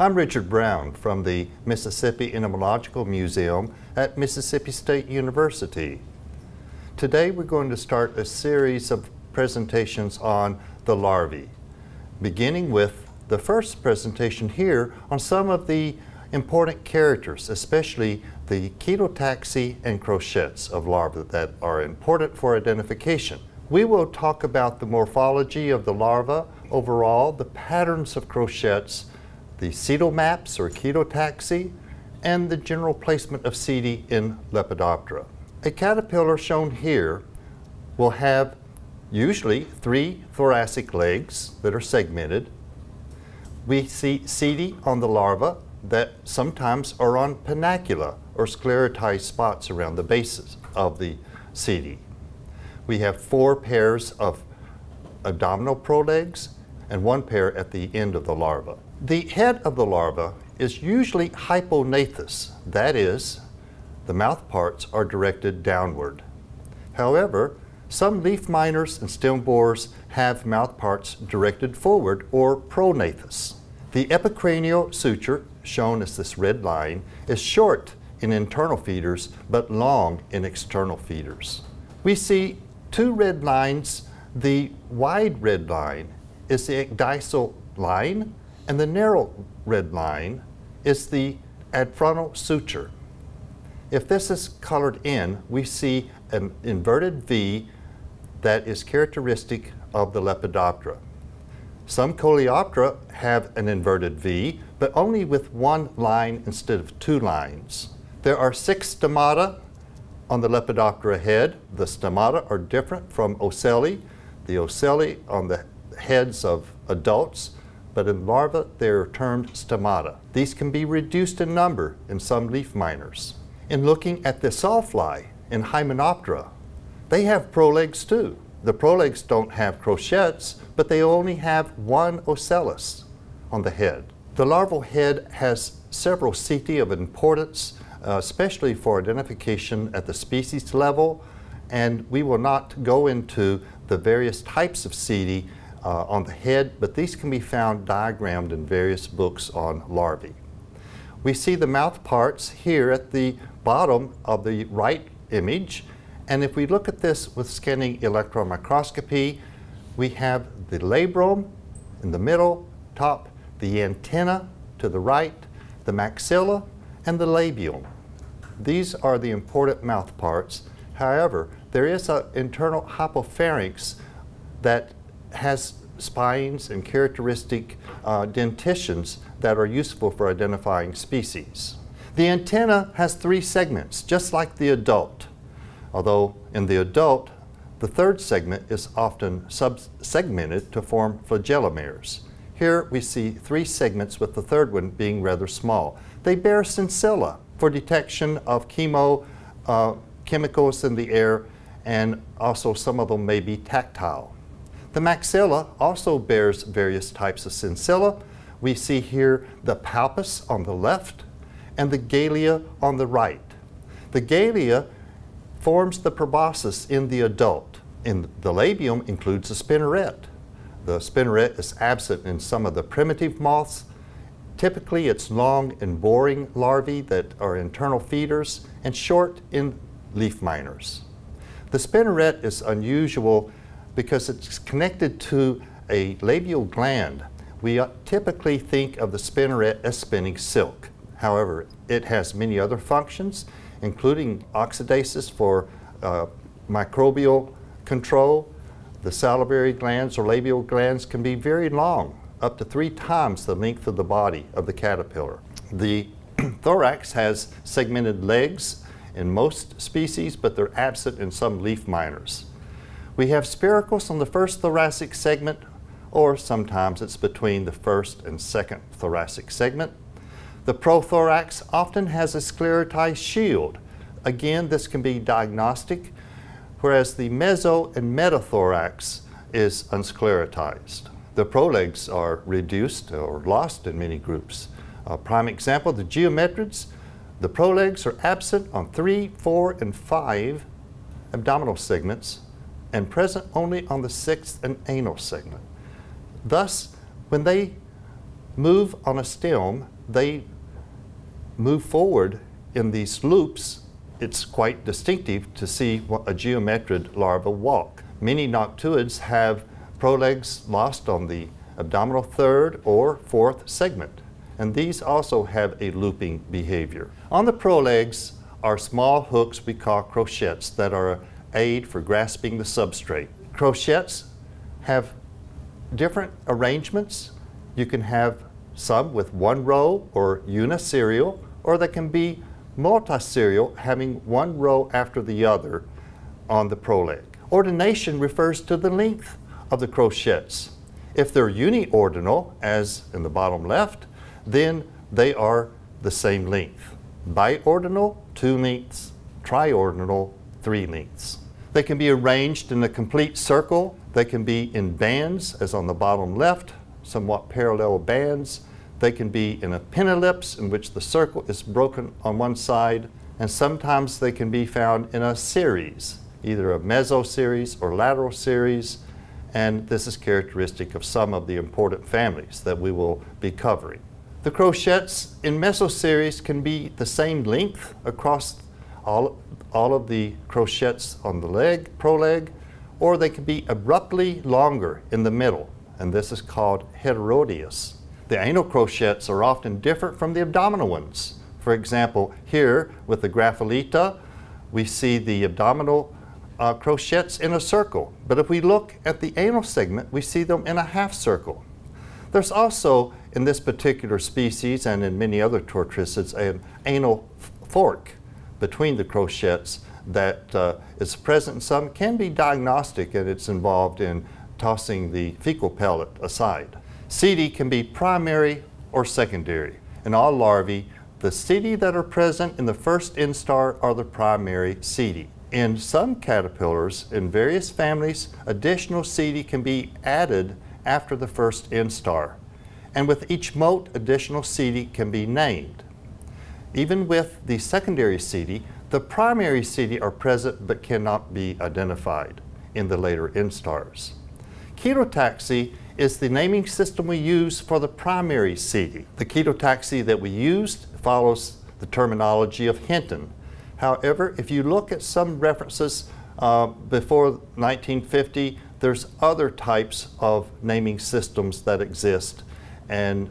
I'm Richard Brown from the Mississippi Entomological Museum at Mississippi State University. Today we're going to start a series of presentations on the larvae, beginning with the first presentation here on some of the important characters, especially the chetotaxy and crochets of larvae that are important for identification. We will talk about the morphology of the larva overall, the patterns of crochets, the cetomaps or chetotaxy, and the general placement of setae in Lepidoptera. A caterpillar shown here will have usually three thoracic legs that are segmented. We see setae on the larva that sometimes are on pinacula or sclerotized spots around the bases of the setae. We have four pairs of abdominal prolegs and one pair at the end of the larva. The head of the larva is usually hypognathous, that is, the mouth parts are directed downward. However, some leaf miners and stem borers have mouth parts directed forward or prognathous. The epicranial suture, shown as this red line, is short in internal feeders but long in external feeders. We see two red lines. The wide red line is the ecdysal line and the narrow red line is the adfrontal suture. If this is colored in, we see an inverted V that is characteristic of the Lepidoptera. Some Coleoptera have an inverted V, but only with one line instead of two lines. There are six stemmata on the Lepidoptera head. The stemmata are different from ocelli. The ocelli on the heads of adults, but in larvae they are termed stemmata. These can be reduced in number in some leaf miners. In looking at the sawfly in Hymenoptera, they have prolegs too. The prolegs don't have crochets, but they only have one ocellus on the head. The larval head has several setae of importance, uh, especially for identification at the species level, and we will not go into the various types of setae uh, on the head, but these can be found diagrammed in various books on larvae. We see the mouth parts here at the bottom of the right image, and if we look at this with scanning electron microscopy, we have the labrum in the middle, top, the antenna to the right, the maxilla, and the labium. These are the important mouth parts. However, there is an internal hypopharynx that has spines and characteristic uh, dentitions that are useful for identifying species. The antenna has three segments, just like the adult, although in the adult, the third segment is often sub-segmented to form flagellomeres. Here we see three segments with the third one being rather small. They bear sensilla for detection of chemo uh, chemicals in the air and also some of them may be tactile. The maxilla also bears various types of sensilla. We see here the palpus on the left and the galea on the right. The galea forms the proboscis in the adult. In the labium includes the spinneret. The spinneret is absent in some of the primitive moths. Typically, it's long and boring larvae that are internal feeders and short in leaf miners. The spinneret is unusual because it's connected to a labial gland. We typically think of the spinneret as spinning silk. However, it has many other functions including oxidases for uh, microbial control. The salivary glands or labial glands can be very long, up to three times the length of the body of the caterpillar. The thorax has segmented legs in most species, but they're absent in some leaf miners. We have spiracles on the first thoracic segment, or sometimes it's between the first and second thoracic segment. The prothorax often has a sclerotized shield. Again, this can be diagnostic, whereas the meso and metathorax is unsclerotized. The prolegs are reduced or lost in many groups. A prime example, the geometrids, the prolegs are absent on 3, 4, and 5 abdominal segments and present only on the sixth and anal segment. Thus, when they move on a stem, they move forward in these loops. It's quite distinctive to see a geometrid larva walk. Many noctuids have prolegs lost on the abdominal third or fourth segment, and these also have a looping behavior. On the prolegs are small hooks we call crochets that are aid for grasping the substrate. Crochets have different arrangements. You can have some with one row or uniserial, or they can be multiserial, having one row after the other on the proleg. Ordination refers to the length of the crochets. If they're uniordinal, as in the bottom left, then they are the same length. Biordinal, two lengths. Triordinal, three lengths. They can be arranged in a complete circle. They can be in bands, as on the bottom left, somewhat parallel bands. They can be in a penellipse, in which the circle is broken on one side. And sometimes they can be found in a series, either a mesoseries or lateral series. And this is characteristic of some of the important families that we will be covering. The crochets in mesoseries can be the same length across all, all of the crochets on the leg, proleg, or they can be abruptly longer in the middle, and this is called heteroideous. The anal crochets are often different from the abdominal ones. For example, here with the Grapholita, we see the abdominal uh, crochets in a circle, but if we look at the anal segment, we see them in a half circle. There's also, in this particular species and in many other tortricids, an anal fork between the crochets that uh, is present in some can be diagnostic and it's involved in tossing the fecal pellet aside. Setae can be primary or secondary. In all larvae, the setae that are present in the first instar are the primary setae. In some caterpillars, in various families, additional setae can be added after the first instar. And with each molt, additional setae can be named. Even with the secondary setae, the primary setae are present but cannot be identified in the later instars. Chetotaxy is the naming system we use for the primary setae. The chetotaxy that we used follows the terminology of Hinton. However, if you look at some references uh, before 1950, there's other types of naming systems that exist and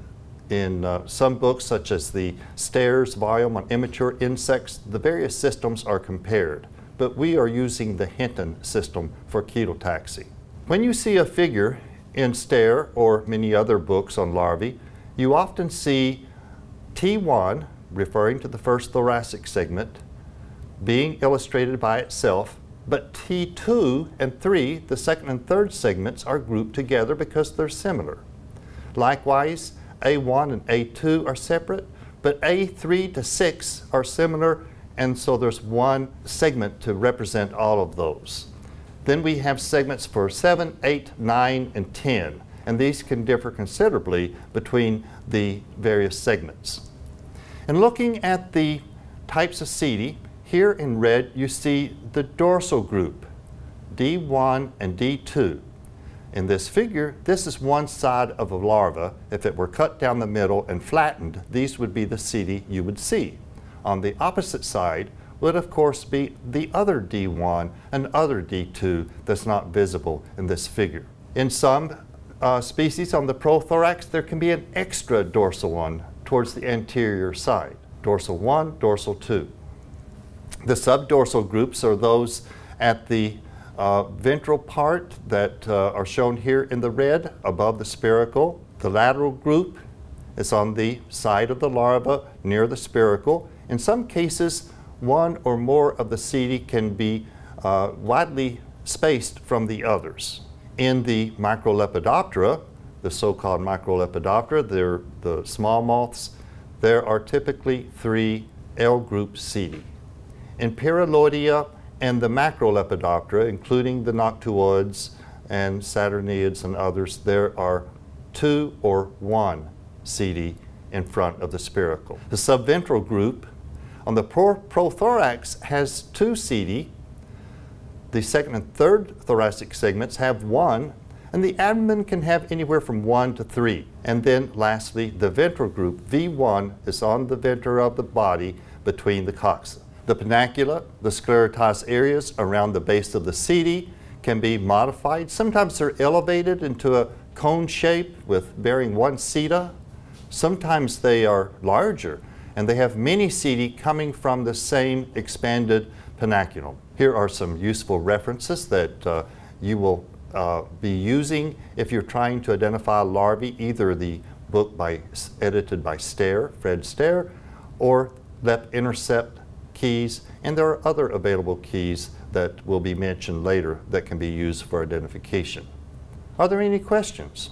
in uh, some books, such as the Stehr's volume on immature insects, the various systems are compared, but we are using the Hinton system for chetotaxy. When you see a figure in Stehr or many other books on larvae, you often see T1, referring to the first thoracic segment, being illustrated by itself, but T2 and 3, the second and third segments, are grouped together because they're similar. Likewise, A1 and A2 are separate, but A3 to 6 are similar, and so there's one segment to represent all of those. Then we have segments for 7, 8, 9, and 10, and these can differ considerably between the various segments. And looking at the types of setae, here in red you see the dorsal group, D1 and D2. In this figure, this is one side of a larva. If it were cut down the middle and flattened, these would be the setae you would see. On the opposite side would of course be the other D1 and other D2 that's not visible in this figure. In some uh, species on the prothorax, there can be an extra dorsal one towards the anterior side. Dorsal 1, dorsal 2. The subdorsal groups are those at the uh, ventral part that uh, are shown here in the red above the spiracle. The lateral group is on the side of the larva near the spiracle. In some cases, one or more of the setae can be uh, widely spaced from the others. In the Microlepidoptera, the so-called Microlepidoptera, they're the small moths, there are typically three L-group setae. In Pyraloidea, and the Macrolepidoptera, including the noctuids and Saturniids and others, there are two or one setae in front of the spiracle. The subventral group on the pro prothorax has two setae. The second and third thoracic segments have one, And the abdomen can have anywhere from one to three. And then lastly, the ventral group, V1, is on the venter of the body between the coxa. The pinacula, the sclerotized areas around the base of the setae can be modified. Sometimes they're elevated into a cone shape with bearing one seta. Sometimes they are larger and they have many setae coming from the same expanded pinaculum. Here are some useful references that uh, you will uh, be using if you're trying to identify larvae, either the book by, edited by Stehr, Fred Stehr, or LepIntercept keys, and there are other available keys that will be mentioned later that can be used for identification. Are there any questions?